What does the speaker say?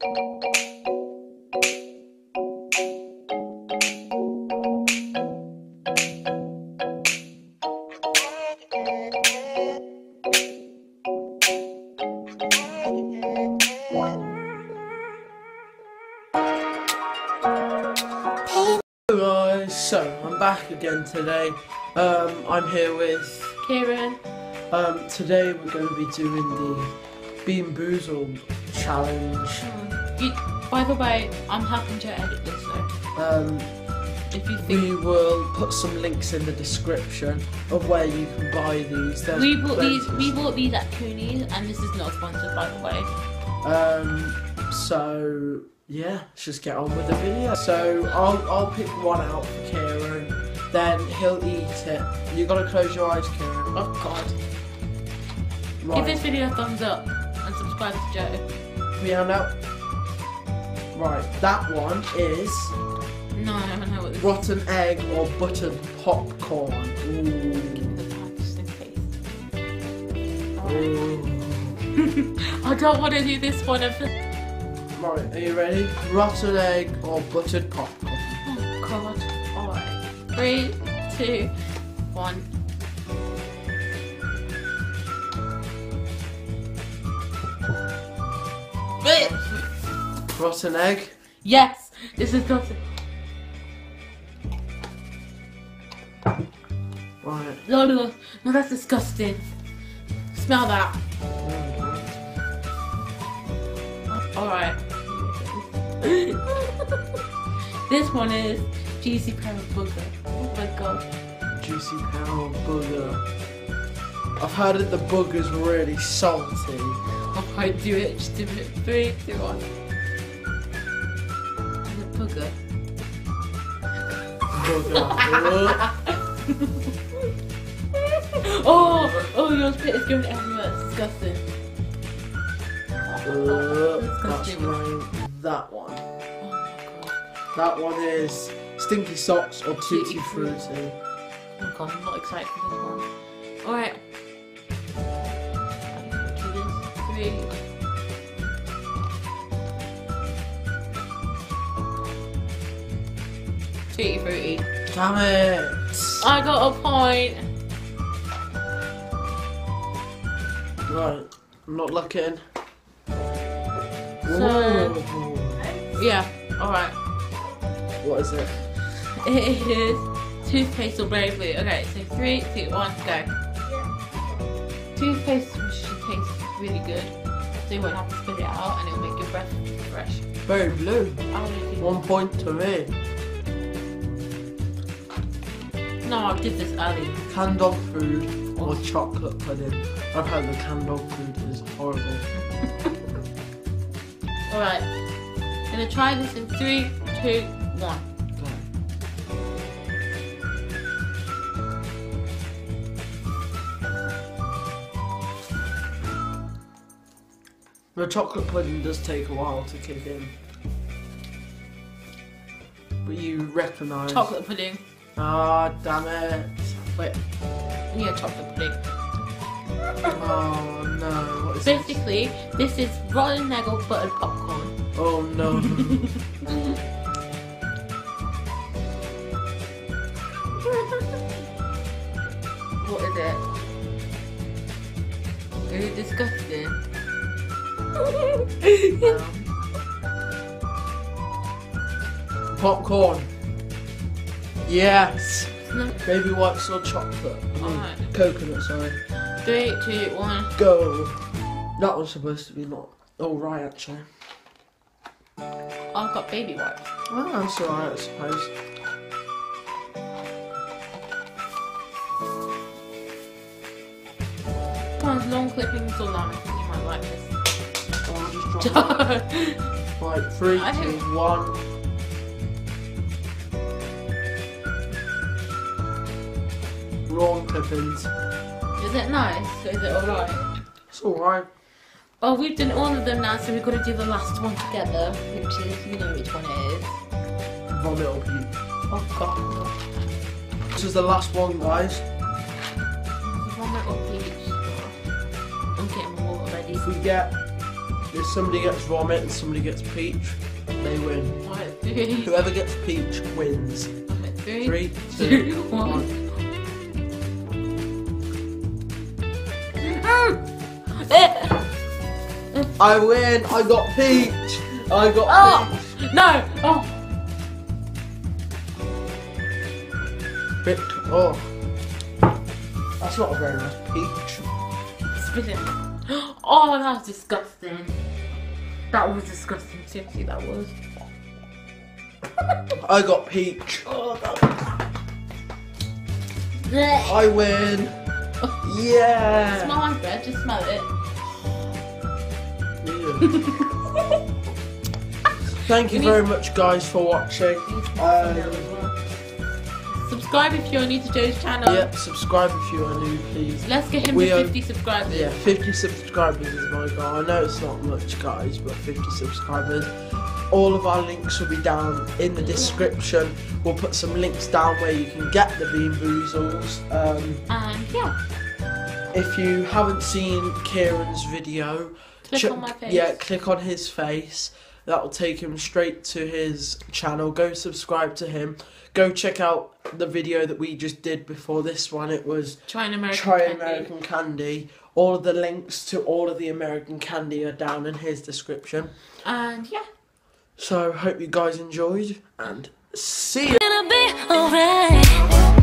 So I'm back again today. Um, I'm here with. Kieran. Um, today we're going to be doing the Bean Boozled challenge. You, by the way, I'm happy to edit this though. Um, If you think we will put some links in the description of where you can buy these. There's we bought these, we bought these at Cooney's, and this is not sponsored by the way. Um, so yeah, let's just get on with the video. So I'll I'll pick one out for Kieran, then he'll eat it. You gotta close your eyes, Kieran. Oh God! Right. Give this video a thumbs up and subscribe to Joe. Yeah, no. Right, that one is No, I don't know what this. rotten egg or buttered popcorn. Ooh. Give the touch, this face. I don't want to do this one. Of the... Right, are you ready? Rotten egg or buttered popcorn? Oh God! All right. Three, two, one. Rotten egg. Yes, this is rotten. Right. No, no, no, that's disgusting. Smell that. Alright. this one is Juicy Pear or Booger. Oh my god. Juicy pound booger. I've heard that the booger's really salty. I might do it. Just do it. Three, two, one. Booger. oh, oh, your spit is going everywhere. It's disgusting. Uh, that's Disgusting. right. That one. Oh. That one is Stinky Socks or Tutti Frutti. Oh my god, I'm not excited for this one. Alright. I'm gonna do this. Three. Tutti fruity. Damn it! I got a point. Right, I'm not looking. So- Ooh. Yeah, alright. What is it? It is toothpaste or blue. Okay, so three, two, one, go. Toothpaste should taste really good. So you won't have to spit it out and it'll make your breath fresh. Berry blue. I wanna do One point to me. No, I did this early. Canned dog food or chocolate pudding. I've heard the canned dog food is horrible. Alright. Gonna try this in three, two, one. The chocolate pudding does take a while to kick in. But you recognise. Chocolate pudding. Ah, damn it. Wait. Yeah, chocolate pudding. Oh no. What is? Basically, this is rotten egg or buttered popcorn. Oh no. What is it? It's it disgusting? Popcorn. Yes. Baby wipes or chocolate. I mean, Alright. coconut, sorry. Three, two, one. Go. That was supposed to be not. Oh, right, actually. I've got baby wipes. Oh, that's alright, I suppose. On, lawn clippings or long. You might like this. Oh, I'll just drop it. Right, three, I two, think- one. Wrong clippings. Is it nice? Is it alright? It's alright. Oh, we've done all of them now, so we've got to do the last one together, which is, you know which one it is. Vomit or puke. Oh god. This is the last one, guys. Vomit or peach. I'm getting my water ready. If we get If somebody gets vomit and somebody gets peach, they win. Whoever gets peach wins. Three. Two, one. I win. I got peach. I got Oh no! Oh, peach. Bit. Oh, that's not a very nice peach. spit it. Oh, that was disgusting. That was disgusting. Seriously, that was. I got peach. Oh, that was. I win. Yeah. Smell my bread. Just smell it. Thank you very much, guys, for watching. Um, Subscribe if you're new to Joe's channel. yeah, subscribe if you are new, please. Let's get him We to are- 50 subscribers. Yeah, 50 subscribers is my goal. I know it's not much, guys, but 50 subscribers. All of our links will be down in the description. We'll put some links down where you can get the Bean Boozles. Um, And yeah, if you haven't seen Kieran's video, click Ch- on my face. Yeah, click on his face. That will take him straight to his channel. Go subscribe to him. Go check out the video that we just did before this one. It was Try an American Try candy. American Candy. All of the links to all of the American candy are down in his description. And yeah. So hope you guys enjoyed and see you. gonna be alright.